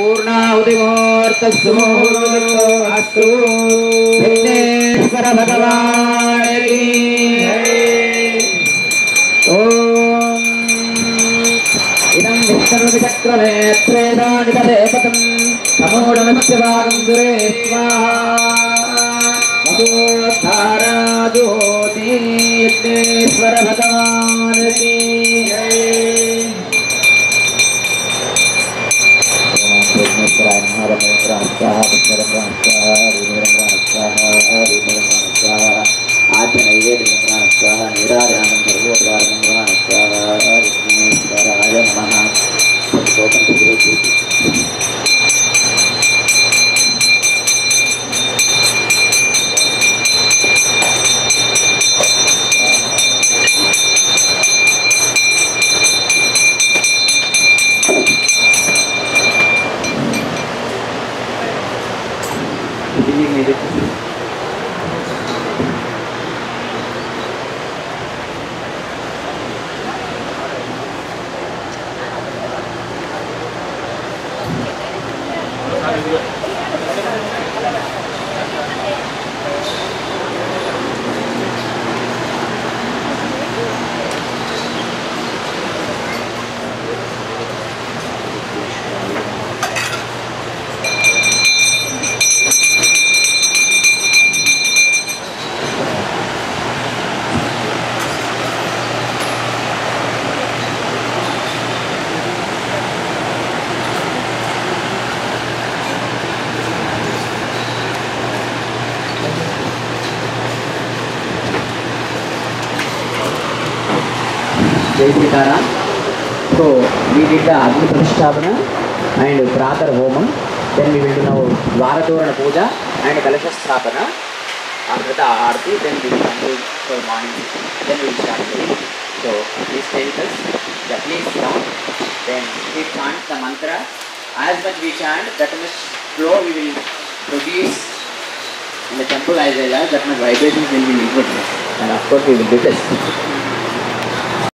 पूर्णाहुतिमुहूर्तस्तु मुहूर्तो अस्तु विघ्नेश्वर भगवान् की ॐ इदं विष्णुविचक्रमे त्रेदानि तदेपतं समूढमस्य भागं दुरे स्वाहाराजोतीश्वर भगवान् की आद्य नैवेद्य দেখতেছি Did the Agni Pratishthapana and Pratar Homam. Then we will do now Dwaratorana Puja and Kalasha Sthapana. After the Aarti, then we will conclude for morning. Then we will start praying. So please stay with us. Yeah, please down. Then we chant the mantra. As much we chant, that much flow we will produce in the temple as well that much vibrations will be input. And of course we will do this.